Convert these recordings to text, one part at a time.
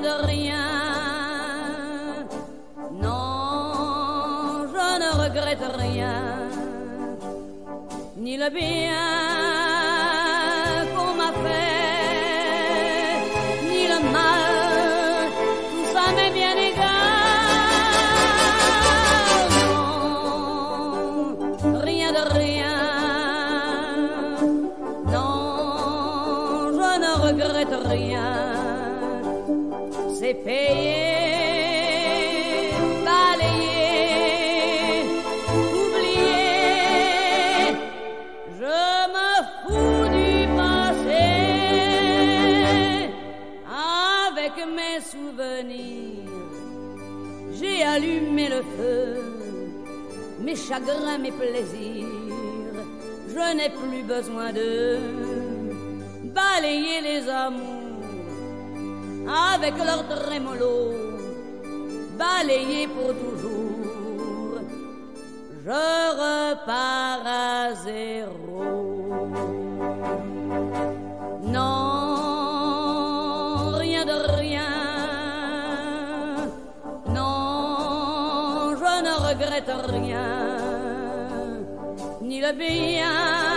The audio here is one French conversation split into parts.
de rien. Non, je ne regrette rien, ni le bien qu'on m'a fait, ni le mal, tout ça m'est bien égal. Non, rien de rien. Non, je ne regrette rien. C'est payé, balayé, oublié. Je me fous du passé avec mes souvenirs. J'ai allumé le feu, mes chagrins, mes plaisirs. Je n'ai plus besoin de balayer les amours avec leur trémolo, balayer pour toujours. Je repars à zéro. Non, rien de rien. Non, je ne regrette rien, ni le bien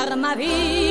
arma viva.